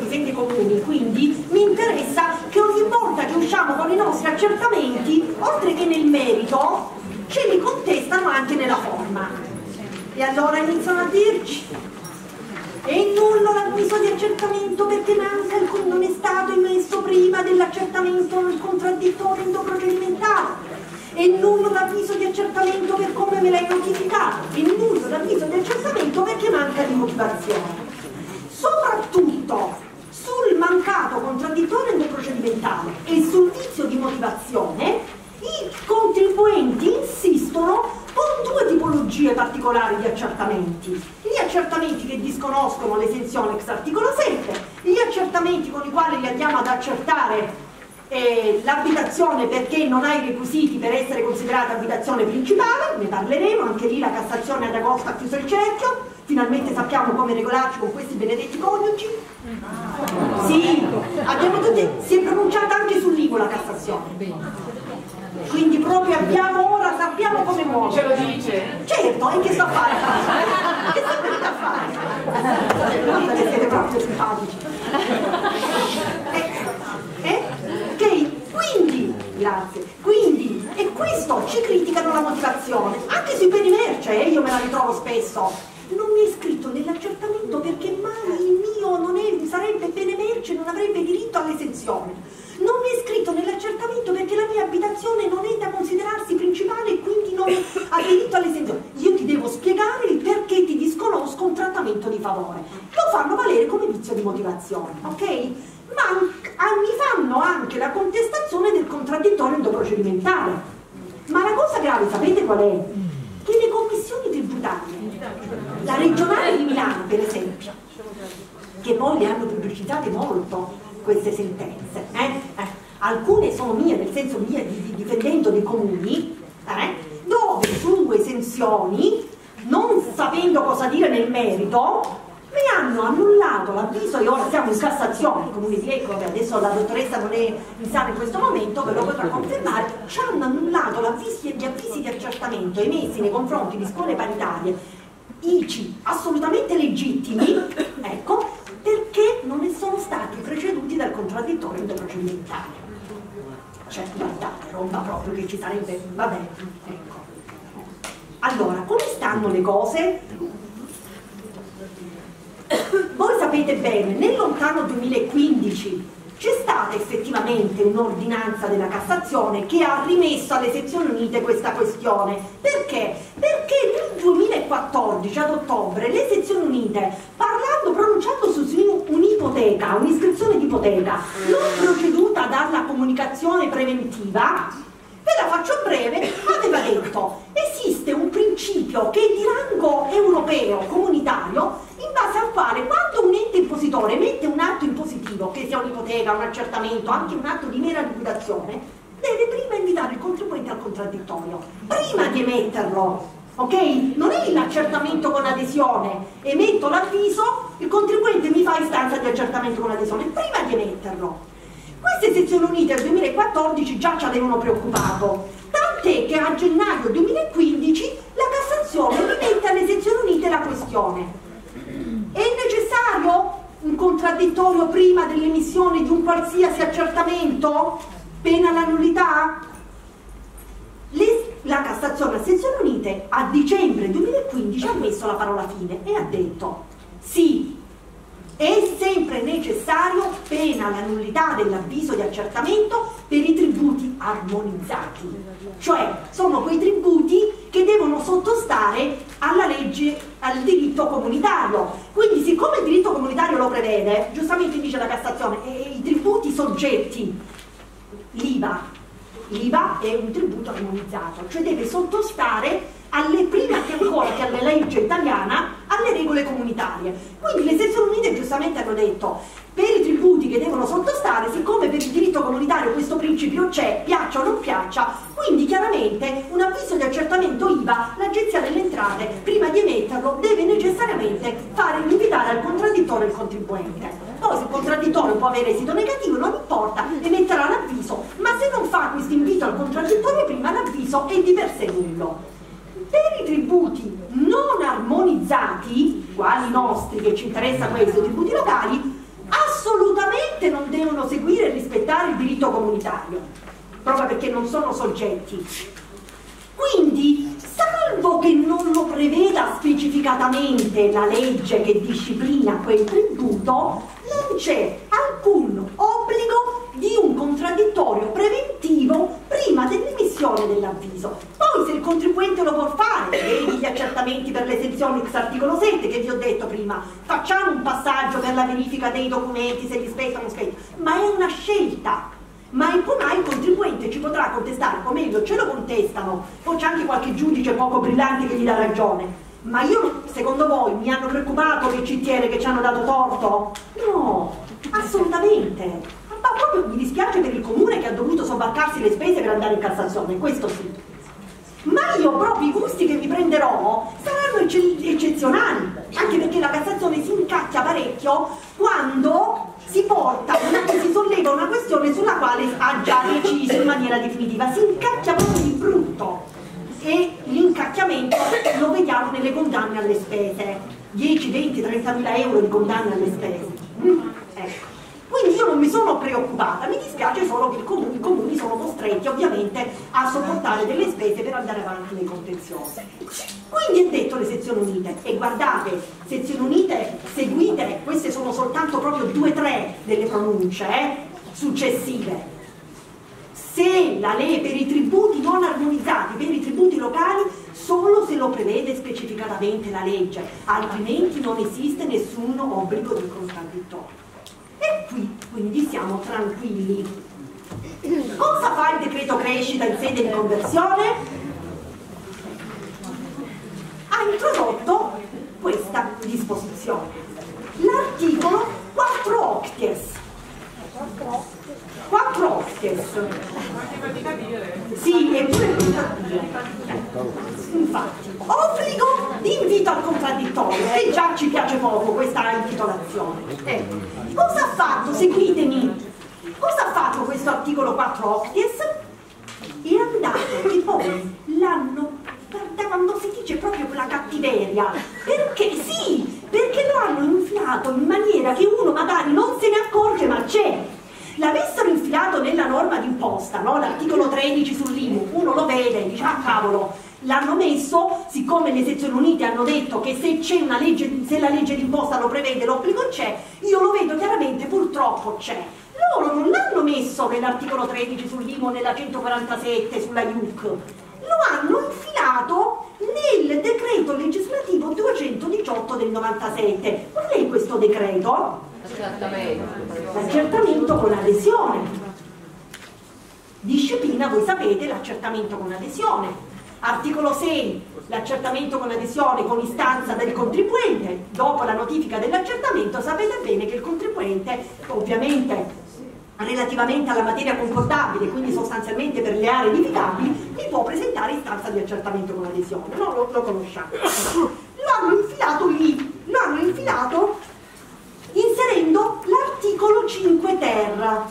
l'avvocato che difende i comuni, quindi mi interessa che ogni volta che usciamo con i nostri accertamenti, oltre che nel merito, ce li contestano anche nella forma. E allora iniziano a dirci è nullo l'avviso di accertamento perché manca il, non è stato emesso prima dell'accertamento il contraddittorio endoprocedimentale. È nullo l'avviso di accertamento per come me l'hai notificato. È nullo l'avviso di accertamento perché manca di motivazione. Soprattutto mancato contraddittorio endoprocedimentale e sul vizio di motivazione, i contribuenti insistono con due tipologie particolari di accertamenti. Gli accertamenti che disconoscono l'esenzione ex articolo 7, gli accertamenti con i quali li andiamo ad accertare eh, l'abitazione perché non ha i requisiti per essere considerata abitazione principale, ne parleremo, anche lì la Cassazione ad agosto ha chiuso il cerchio, finalmente sappiamo come regolarci con questi benedetti coniugi. Sì, abbiamo tutti, si è pronunciata anche sull'IVO la Cassazione quindi proprio abbiamo ora, sappiamo come muovere. Ce lo dice? Certo, e che sto a fare? che venendo a fare? Guarda che siete proprio simpatici. Eh, eh? Ok, quindi, grazie, quindi, e questo ci criticano la motivazione, anche sui beni merce, eh, io me la ritrovo spesso. Non mi è scritto nell'accertamento perché mai il mio non è, sarebbe bene merce, non avrebbe diritto all'esenzione non mi è scritto nell'accertamento perché la mia abitazione non è da considerarsi principale e quindi non ha diritto all'esenzione. Io ti devo spiegare il perché ti disconosco un trattamento di favore. Lo fanno valere come vizio di motivazione, ok? Ma mi fanno anche la contestazione del contraddittorio endoprocedimentale. Ma la cosa grave, sapete qual è? Che le commissioni tributarie, la regionale di Milano per esempio, che poi le hanno pubblicitate molto, queste sentenze. Eh? Eh, alcune sono mie, nel senso mie di, di, dipendendo dei comuni, eh? dove su esenzioni, non sapendo cosa dire nel merito, mi hanno annullato l'avviso e ora siamo in Cassazione, il comune di Ecco, adesso la dottoressa non è in sala in questo momento, ve lo potrà confermare, ci hanno annullato gli avvisi di accertamento emessi nei confronti di scuole paritarie ICI assolutamente legittimi, ecco, perché non ne sono stati preceduti dal contraddittorio procedimentale. Cioè, guardate, roba proprio che ci sarebbe, vabbè, ecco. Allora, come stanno le cose? Voi sapete bene, nel lontano 2015 c'è stata effettivamente un'ordinanza della Cassazione che ha rimesso alle sezioni unite questa questione. Perché? Perché nel 2014, ad ottobre, le sezioni unite, parlando, pronunciando su un'ipoteca, un'iscrizione di ipoteca, non proceduta dalla comunicazione preventiva, ve la faccio breve, aveva detto esiste un principio che è di rango europeo, comunitario, in base al quale quando un ente impositore emette un atto impositivo, che sia un'ipoteca, un accertamento, anche un atto di mera liquidazione, deve prima invitare il contribuente al contraddittorio, prima di emetterlo. Ok? Non è l'accertamento con adesione, emetto l'avviso, il contribuente mi fa istanza di accertamento con adesione, prima di emetterlo. Queste sezioni unite del 2014 già ci avevano preoccupato, tant'è che a gennaio 2015 la Cassazione rimette alle sezioni unite la questione. Un contraddittorio prima dell'emissione di un qualsiasi accertamento? Pena la nullità? La Cassazione a sezioni unite a dicembre 2015 ha messo la parola fine e ha detto sì, è sempre necessario, pena la nullità dell'avviso di accertamento, per i tributi armonizzati. Cioè sono quei tributi che devono sottostare alla legge, al diritto comunitario. Quindi siccome il diritto comunitario lo prevede, giustamente dice la Cassazione, i tributi soggetti, l'IVA, l'IVA è un tributo armonizzato, cioè deve sottostare alle prima che ancora che alla legge italiana alle regole comunitarie. Quindi le sezioni unite giustamente hanno detto per i tributi che devono sottostare, siccome per il diritto comunitario questo principio c'è, piaccia o non piaccia, quindi chiaramente un avviso di accertamento IVA, l'Agenzia delle Entrate, prima di emetterlo, deve necessariamente fare invitare al contraddittorio il contribuente. Poi se il contraddittorio può avere esito negativo non importa, emetterà l'avviso, ma se non fa questo invito al contraddittorio prima l'avviso è di per sé nullo. Per i tributi non armonizzati, quali i nostri che ci interessa questo, i tributi locali, devono seguire e rispettare il diritto comunitario, proprio perché non sono soggetti. Quindi, salvo che non lo preveda specificatamente la legge che disciplina quel tributo, non c'è alcun obbligo di un contraddittorio preventivo prima dell'emissione dell'avviso. Poi se il contribuente lo può fare, vedi gli accertamenti per l'esenzione ex articolo 7 che vi ho detto prima, facciamo un passaggio per la verifica dei documenti se li spettano o spettano, ma è una scelta. Ma il mai il contribuente ci potrà contestare, o meglio ce lo contestano, poi c'è anche qualche giudice poco brillante che gli dà ragione. Ma io, secondo voi, mi hanno preoccupato che CTR che ci hanno dato torto? No, assolutamente ma proprio mi dispiace per il comune che ha dovuto sobbarcarsi le spese per andare in Cassazione, questo sì. Ma io proprio i gusti che mi prenderò saranno eccezionali, anche perché la Cassazione si incacchia parecchio quando si porta, si solleva una questione sulla quale ha già deciso in maniera definitiva, si incacchia proprio di brutto. E l'incacchiamento lo vediamo nelle condanne alle spese. 10, 20, 30 mila euro di condanne alle spese. Mm, ecco quindi io non mi sono preoccupata, mi dispiace solo che i comuni, i comuni sono costretti ovviamente a sopportare delle spese per andare avanti nei contenziosi. Quindi è detto le sezioni unite e guardate, sezioni unite seguite, queste sono soltanto proprio due o tre delle pronunce eh, successive. Se la legge per i tributi non armonizzati, per i tributi locali, solo se lo prevede specificatamente la legge, altrimenti non esiste nessun obbligo di contraddittorio e qui quindi siamo tranquilli. Cosa fa il decreto crescita in sede di conversione? Ha introdotto questa disposizione. L'articolo 4 octies. 4 octies. Sì, è pure Infatti, obbligo di invito al contraddittorio, e già ci piace poco questa intitolazione. Eh. Cosa ha fatto? Seguitemi. Cosa ha fatto questo articolo 4 Octies? È andato e poi l'hanno quando si dice proprio la cattiveria perché sì perché lo hanno inflato in maniera che uno magari non se ne accorge ma c'è l'avessero infilato nella norma d'imposta no? l'articolo 13 sull'IMU uno lo vede e dice ah cavolo l'hanno messo, siccome le sezioni unite hanno detto che se legge, se la legge d'imposta lo prevede, l'obbligo c'è, io lo vedo chiaramente, purtroppo c'è. Loro non l'hanno messo nell'articolo 13 sull'IMO, nella 147 sulla IUC, lo hanno infilato nel decreto legislativo 218 del 97. Qual è questo decreto? L'accertamento con adesione. Disciplina, voi sapete, l'accertamento con adesione Articolo 6, l'accertamento con adesione con istanza del contribuente. Dopo la notifica dell'accertamento sapete bene che il contribuente, ovviamente relativamente alla materia concordabile, quindi sostanzialmente per le aree edificabili, vi può presentare istanza di accertamento con adesione. No, lo, lo conosciamo. L'hanno infilato lì, l'hanno infilato inserendo l'articolo 5 ter,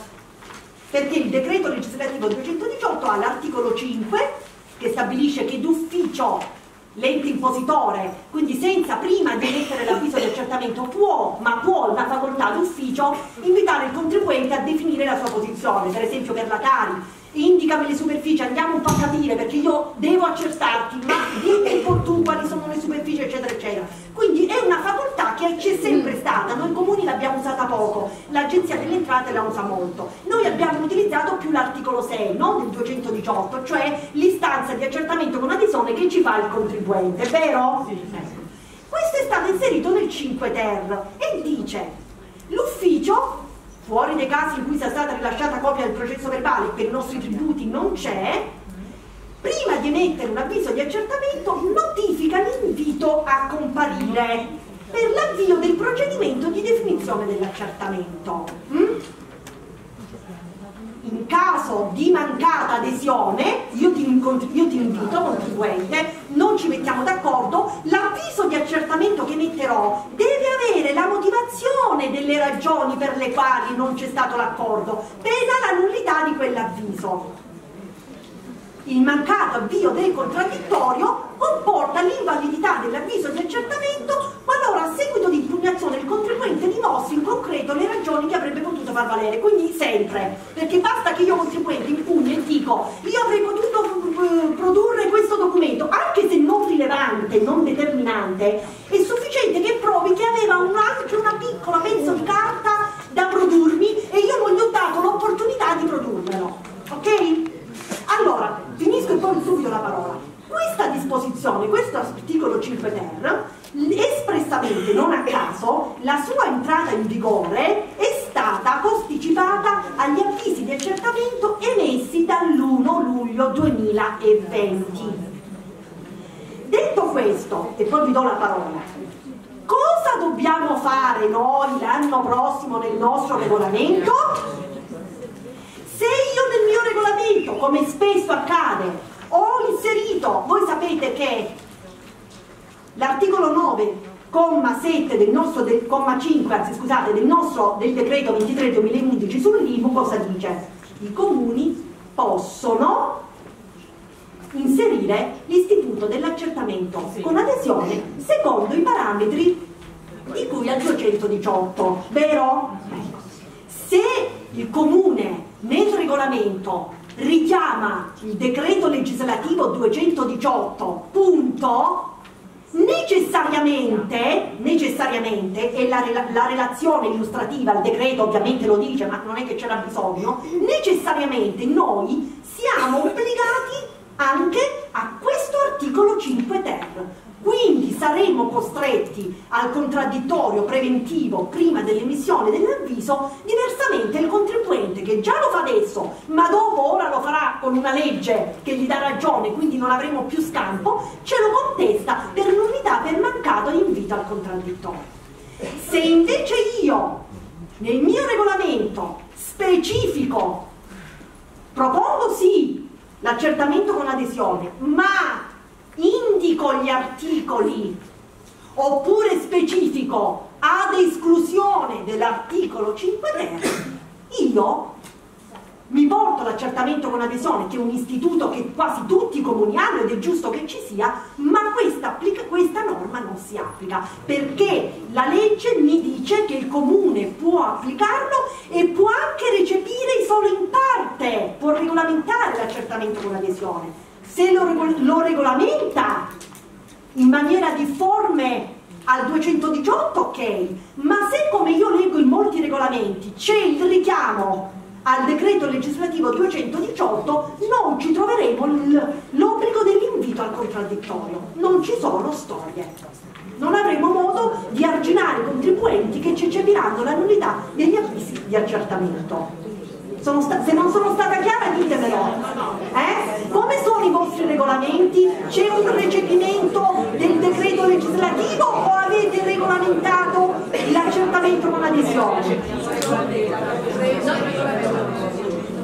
perché il decreto legislativo 218 ha l'articolo 5 che stabilisce che d'ufficio l'ente impositore, quindi senza prima di emettere l'avviso di accertamento può, ma può una facoltà d'ufficio, invitare il contribuente a definire la sua posizione, per esempio per la Tari, indicami le superfici, andiamo un po' a capire perché io devo accertarti, ma dimmi un po' tu quali sono le superfici, eccetera, eccetera. Quindi è una facoltà che c'è sempre stata, noi comuni l'abbiamo usata poco, l'agenzia delle entrate la usa molto. Noi abbiamo utilizzato più l'articolo 6, non del 218, cioè l'istanza di accertamento con adesione che ci fa il contribuente, vero? Sì. Ecco. Questo è stato inserito nel 5 ter e dice l'ufficio fuori dei casi in cui sia stata rilasciata copia del processo verbale per i nostri tributi non c'è, prima di emettere un avviso di accertamento notifica l'invito a comparire. Per l'avvio del procedimento di definizione dell'accertamento. Mm? in caso di mancata adesione, io ti, io ti invito, contribuente, non ci mettiamo d'accordo, l'avviso di accertamento che metterò deve avere la motivazione delle ragioni per le quali non c'è stato l'accordo, pena la nullità di quell'avviso. Il mancato avvio del contraddittorio comporta l'invalidità dell'avviso di accertamento qualora a seguito di impugnazione il contribuente dimostri in concreto le ragioni che avrebbe potuto far valere. Quindi sempre, perché basta che io contribuente impugni e dico io avrei potuto uh, produrre questo documento, anche se non rilevante, non determinante, è sufficiente che provi che aveva un, anche una piccola pezzo di carta da produrmi e io non gli ho dato l'opportunità di produrmelo. Ok? Allora, finisco e poi subito la parola. Questa disposizione, questo articolo 5 ter, espressamente, non a caso, la sua entrata in vigore è stata posticipata agli avvisi di accertamento emessi dall'1 luglio 2020. Detto questo, e poi vi do la parola, cosa dobbiamo fare noi l'anno prossimo nel nostro regolamento? Se io nel mio regolamento, come spesso accade, ho inserito, voi sapete che l'articolo 9 comma 7 del nostro del, comma 5 anzi scusate del nostro del decreto 23 2011 sull'IMU cosa dice? i comuni possono inserire l'istituto dell'accertamento con adesione secondo i parametri di cui al 218 vero? se il comune nel regolamento richiama il decreto legislativo 218 punto necessariamente, necessariamente e la, la, relazione illustrativa il decreto ovviamente lo dice ma non è che c'era bisogno necessariamente noi siamo obbligati anche a questo articolo 5 ter. Quindi saremo costretti al contraddittorio preventivo prima dell'emissione dell'avviso, diversamente il contribuente che già lo fa adesso, ma dopo ora lo farà con una legge che gli dà ragione, quindi non avremo più scampo, ce lo contesta per nullità, per mancato invito al contraddittorio. Se invece io nel mio regolamento specifico propongo sì l'accertamento con adesione, ma indico gli articoli oppure specifico ad esclusione dell'articolo 5 ter, io mi porto l'accertamento con adesione, che è un istituto che quasi tutti i comuni hanno ed è giusto che ci sia, ma questa, questa, norma non si applica, perché la legge mi dice che il comune può applicarlo e può anche recepire solo in parte, può regolamentare l'accertamento con adesione se lo, lo regolamenta in maniera difforme al 218 ok, ma se come io leggo in molti regolamenti c'è il richiamo al decreto legislativo 218 non ci troveremo l'obbligo dell'invito al contraddittorio, non ci sono storie. Non avremo modo di arginare i contribuenti che ci cepiranno la nullità degli avvisi di accertamento se non sono stata chiara ditemelo. Eh? Sono i vostri regolamenti? C'è un recepimento del decreto legislativo o avete regolamentato l'accertamento con adesione?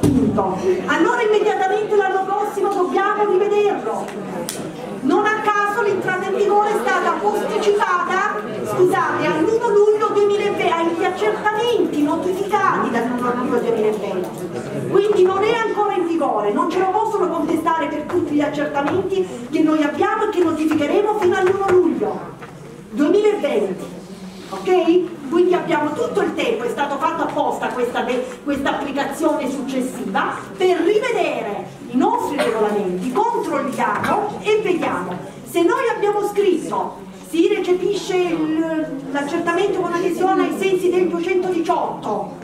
Punto. Allora immediatamente l'anno prossimo dobbiamo rivederlo. Non a caso l'entrata in vigore è stata posticipata, scusate, all'1 luglio 2020, agli accertamenti notificati dall'1 luglio 2020. Quindi non è ancora in vigore, non ce lo possono contestare per tutti gli accertamenti che noi abbiamo e che notificheremo fino all'1 luglio 2020. Ok? Quindi abbiamo tutto il tempo, è stato fatto apposta questa, questa applicazione successiva per rivedere i nostri regolamenti, controlliamo e vediamo. Se noi abbiamo scritto si recepisce l'accertamento con adesione ai sensi del 218,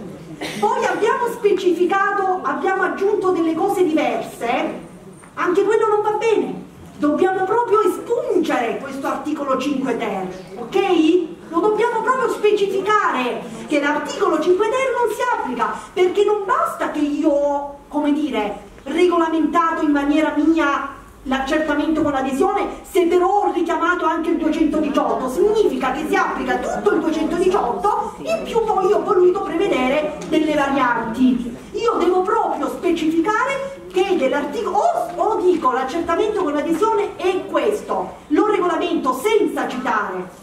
poi abbiamo specificato, abbiamo aggiunto delle cose diverse, anche quello non va bene. Dobbiamo proprio espungere questo articolo 5 ter, ok? Lo dobbiamo proprio specificare che l'articolo 5 ter non si applica, perché non basta che io, come dire, regolamentato in maniera mia l'accertamento con adesione se però ho richiamato anche il 218 significa che si applica tutto il 218 in più poi ho voluto prevedere delle varianti. Io devo proprio specificare che dell'articolo o, o dico l'accertamento con adesione è questo lo regolamento senza citare.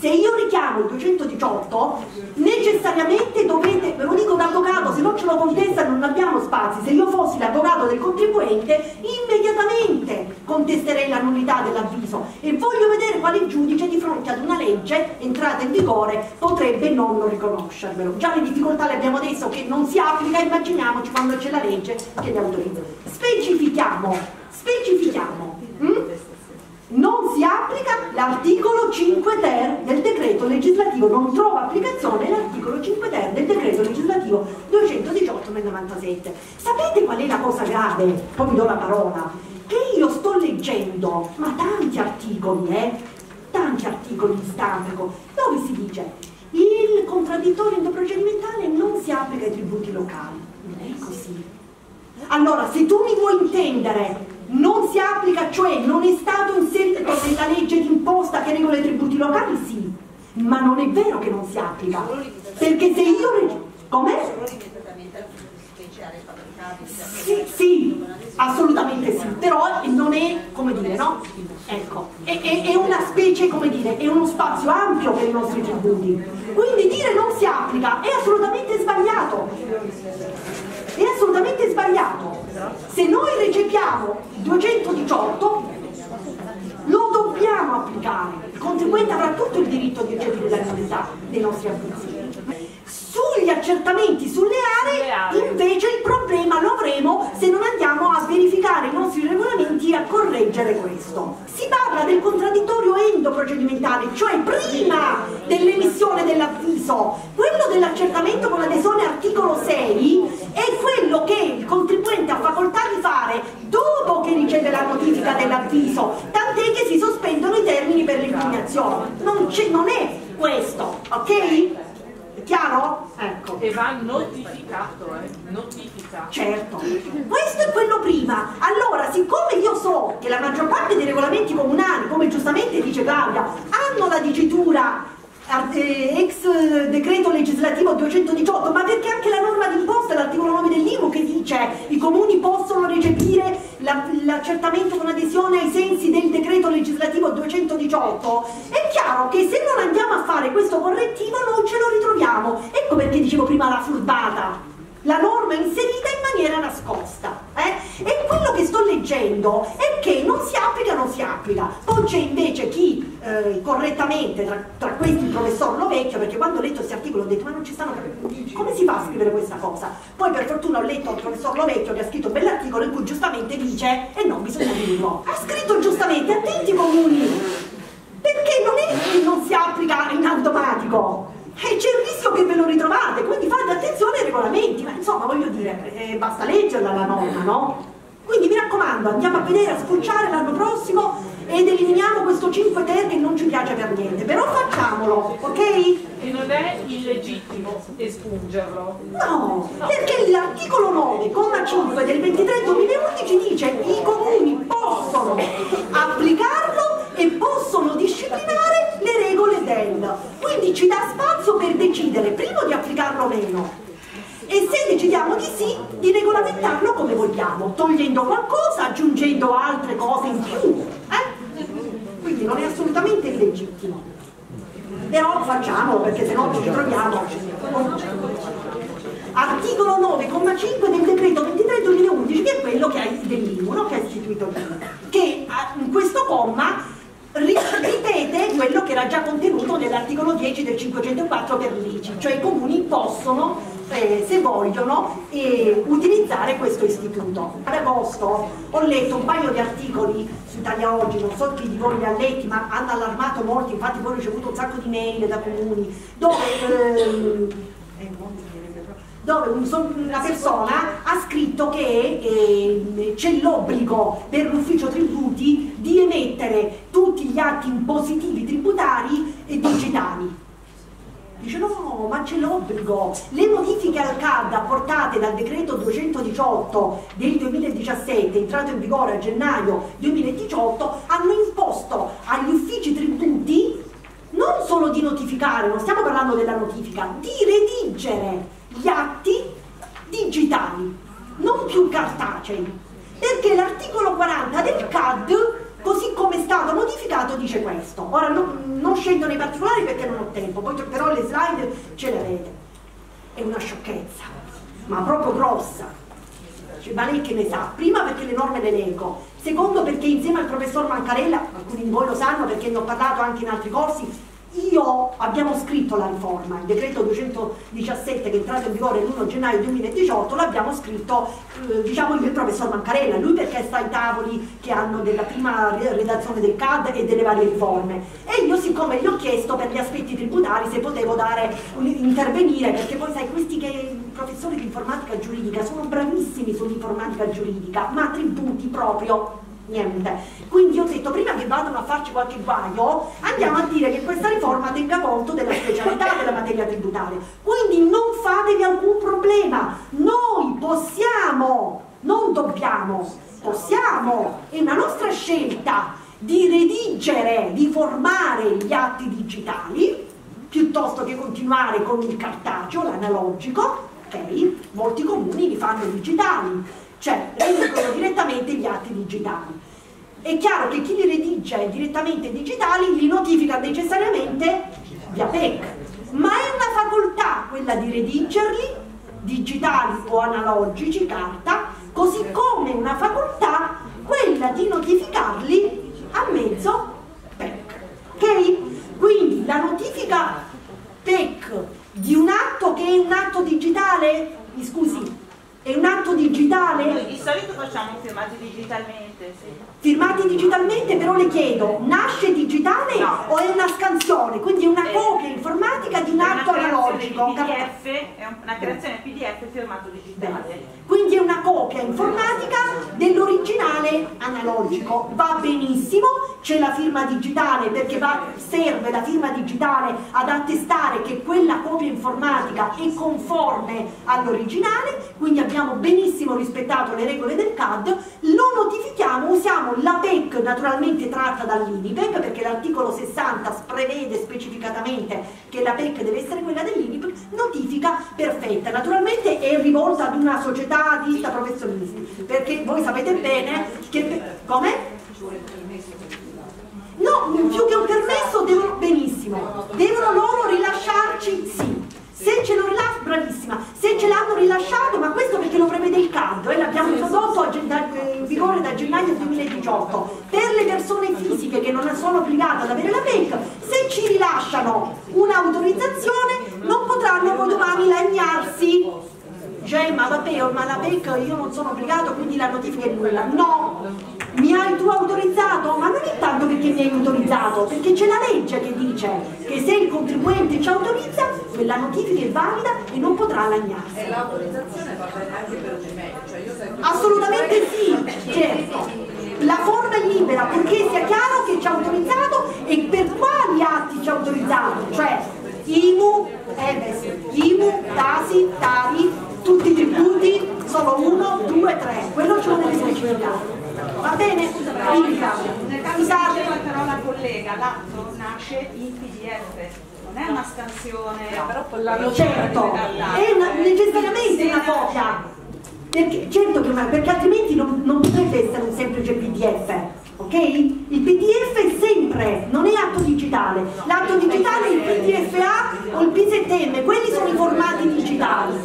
Se io richiamo il 218 necessariamente dovete, ve lo dico da avvocato, se non ce lo contesta non abbiamo spazi, se io fossi l'avvocato del contribuente contesterei la nullità dell'avviso e voglio vedere quale giudice di fronte ad una legge entrata in vigore potrebbe non riconoscervelo. Già le difficoltà le abbiamo detto che non si applica, immaginiamoci quando c'è la legge che li autorizza. Specifichiamo, specifichiamo. Hm? non si applica l'articolo 5 ter del decreto legislativo, non trova applicazione l'articolo 5 ter del decreto legislativo 218 del 97. Sapete qual è la cosa grave? Poi vi do la parola. Che io leggendo, ma tanti articoli, eh? Tanti articoli in stampo, dove si dice il contraddittorio endoprocedimentale non si applica ai tributi locali. Non è così. Allora, se tu mi vuoi intendere non si applica, cioè non è stato inserito nella legge d'imposta che regola i tributi locali, sì, ma non è vero che non si applica, perché se io... Come? Sì, sì, assolutamente sì, però non è, come dire, no? Ecco, è, è, è, una specie, come dire, è uno spazio ampio per i nostri tributi. Quindi dire non si applica è assolutamente sbagliato. È assolutamente sbagliato. Se noi recepiamo 218 lo dobbiamo applicare. Il contribuente avrà tutto il diritto di ricevere la nullità dei nostri abusi. Sugli accertamenti sulle aree invece il problema lo avremo se non andiamo a verificare i nostri regolamenti e a correggere questo. Si parla del contraddittorio endoprocedimentale, cioè prima dell'emissione dell'avviso. Quello dell'accertamento con adesione articolo 6 è quello che il contribuente ha facoltà di fare dopo che riceve la notifica dell'avviso, tant'è che si sospendono i termini per l'impugnazione. Non, non è questo, ok? chiaro? Ecco. E va notificato, eh? Notificato. Certo. Questo è quello prima. Allora, siccome io so che la maggior parte dei regolamenti comunali, come giustamente dice Claudia, hanno la dicitura eh, ex decreto legislativo 218, ma perché anche la norma d'imposta, l'articolo 9 dell'IMU che dice i comuni possono recepire l'accertamento con adesione ai sensi del decreto legislativo 218, è chiaro che se non andiamo a fare questo correttivo non ce lo ritroviamo. Ecco perché dicevo prima la furbata la norma inserita in maniera nascosta. Quello che sto leggendo è che non si applica, non si applica. Poi c'è invece chi eh, correttamente, tra, tra, questi il professor Lovecchio, perché quando ho letto questi articoli ho detto ma non ci stanno come si fa a scrivere questa cosa? Poi per fortuna ho letto il professor Lovecchio che ha scritto un bell'articolo in cui giustamente dice e non bisogna dirlo. Ha scritto giustamente, attenti comuni, perché non è che non si applica in automatico e c'è il rischio che ve lo ritrovate, quindi fate attenzione ai regolamenti, ma insomma voglio dire, eh, basta leggerla la norma, no? Raccomando, andiamo a vedere, a spulciare l'anno prossimo ed eliminiamo questo 5 ter che non ci piace per niente, però facciamolo, ok? E non è illegittimo espungerlo? No, no. perché l'articolo 9,5 del 23 2011 dice i comuni possono applicarlo e possono disciplinare le regole del. Quindi ci dà spazio per decidere prima di applicarlo o meno e se decidiamo di sì, di regolamentarlo come vogliamo, togliendo qualcosa, aggiungendo altre cose in più. Eh? Quindi non è assolutamente illegittimo. Però facciamolo perché se no ci ritroviamo. Articolo 9,5 del decreto 23 2011 che è quello che ha dell'IMU, no? che ha istituito l'IMU, che in questo comma ripete quello che era già contenuto nell'articolo 10 del 504 per l'ICI, cioè i comuni possono, eh, se vogliono, eh, utilizzare questo istituto. Ad agosto ho letto un paio di articoli su Italia Oggi, non so chi di voi li ha letti, ma hanno allarmato molti, infatti poi ho ricevuto un sacco di mail da comuni, dove... Ehm, eh, dove una persona ha scritto che eh, c'è l'obbligo per l'ufficio tributi di emettere tutti gli atti impositivi tributari digitali. Dice no, ma c'è l'obbligo. Le modifiche al CAD apportate dal decreto 218 del 2017, entrato in vigore a gennaio 2018, hanno imposto agli uffici tributi non solo di notificare, non stiamo parlando della notifica, di redigere gli atti digitali, non più cartacei. Perché l'articolo 40 del CAD così come è stato modificato dice questo. Ora non, non scendo nei particolari perché non ho tempo, poi però le slide ce le avete. È una sciocchezza, ma proprio grossa. Cioè, ma lei che ne sa? Prima perché le norme le leggo, secondo perché insieme al professor Mancarella, alcuni di voi lo sanno perché ne ho parlato anche in altri corsi, io abbiamo scritto la riforma, il decreto 217 che è entrato in vigore l'1 gennaio 2018 l'abbiamo scritto eh, diciamo il professor Mancarella, lui perché sta ai tavoli che hanno della prima redazione del CAD e delle varie riforme. E io siccome gli ho chiesto per gli aspetti tributari se potevo dare, intervenire perché poi sai questi che professori di informatica giuridica sono bravissimi sull'informatica giuridica ma tributi proprio niente. Quindi ho detto prima che vadano a farci qualche guaio, andiamo a dire che questa riforma tenga conto della specialità della materia tributaria. Quindi non fatevi alcun problema, noi possiamo, non dobbiamo, possiamo, è una nostra scelta di redigere, di formare gli atti digitali piuttosto che continuare con il cartaceo, l'analogico, ok? Molti comuni li fanno digitali, cioè atti digitali. È chiaro che chi li redige direttamente digitali li notifica necessariamente via PEC, ma è una facoltà quella di redigerli digitali o analogici, carta, così come una facoltà quella di notificarli a mezzo PEC. Ok? Quindi la notifica PEC di un atto che è un atto digitale, mi scusi, è un atto digitale? Noi di solito facciamo firmati digitalmente, sì. Firmati digitalmente, però le chiedo, nasce digitale no. o è una scansione? Quindi è una eh, copia informatica di un atto analogico? PDF, è una creazione PDF firmato digitale. Beh. Quindi è una copia informatica dell'originale analogico. Va benissimo, c'è la firma digitale perché va, serve la firma digitale ad attestare che quella copia informatica è conforme all'originale, quindi abbiamo benissimo rispettato le regole del CAD, lo notifichiamo, usiamo la PEC naturalmente tratta dall'INIPEC perché l'articolo 60 prevede specificatamente che la PEC deve essere quella dell'INIPEC, notifica perfetta. Naturalmente è rivolta ad una società di professionisti, perché voi sapete bene che... Come? No, più che un permesso devono benissimo, devono loro rilasciarci sì. Se ce lo rilasciano, bravissima, se ce l'hanno rilasciato, ma questo perché lo prevede il CAD, eh, l'abbiamo introdotto in vigore da gennaio 2018, per le persone fisiche che non sono obbligate ad avere la PEC, se ci rilasciano un'autorizzazione non potranno poi domani lagnarsi. Cioè ma vabbè ma la PEC io non sono obbligato quindi la notifica è nulla. No mi hai tu autorizzato? Ma non è tanto perché mi hai autorizzato, perché c'è la legge che dice che se il contribuente ci autorizza, quella notifica è valida e non potrà lagnarsi. E l'autorizzazione va bene anche per Gmail? Cioè Assolutamente sì, certo. La forma è libera, purché sia chiaro che ci ha autorizzato e per quali atti ci ha autorizzato, cioè IMU, EBES, IMU, TASI, TARI, tutti i tributi, solo uno, due, tre, quello ce lo deve specificare. Va bene? Scusate. però la collega, l'atto nasce in PDF, non è una scansione, no, però la Certo, è una, necessariamente una copia. Perché, certo che una, perché altrimenti non, non potrebbe essere un semplice PDF ok? Il PDF è sempre, non è atto digitale, l'atto digitale è il PDFA o il P7M, quelli sono i formati digitali.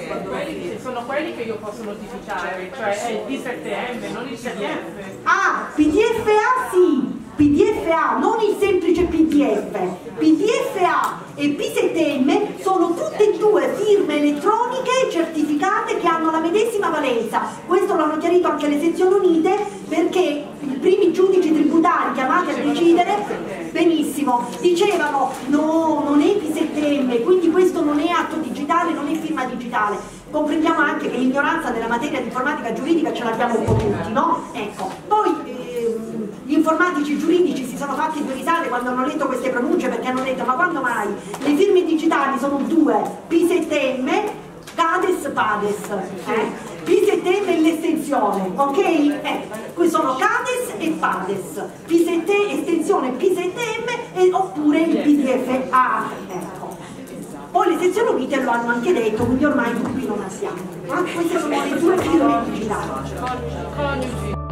Quelli che io posso notificare, cioè è il P7M, non il PDF. Ah, PDFA sì, PDFA, non il semplice PDF. PDFA e P7M sono tutte e due firme elettroniche certificate che hanno la medesima valenza. Questo l'hanno chiarito anche le sezioni unite perché i primi giudici tributari chiamati a decidere, benissimo, dicevano no, non è P7M, quindi questo non è atto digitale, non è firma digitale. Comprendiamo anche che l'ignoranza della materia di informatica giuridica ce l'abbiamo un po' tutti, no? Ecco, poi... Ehm, gli informatici giuridici si sono fatti due risate quando hanno letto queste pronunce perché hanno detto ma quando mai? Le firme digitali sono due, P7M, Cades, Pades. Eh? P7M è l'estensione, ok? Eh, qui sono Cades e Pades. P7 estensione P7M e, oppure il PDFA. Ecco. Poi le sezioni unite lo hanno anche detto, quindi ormai tutti non la siamo. Ma queste sono le due firme digitali.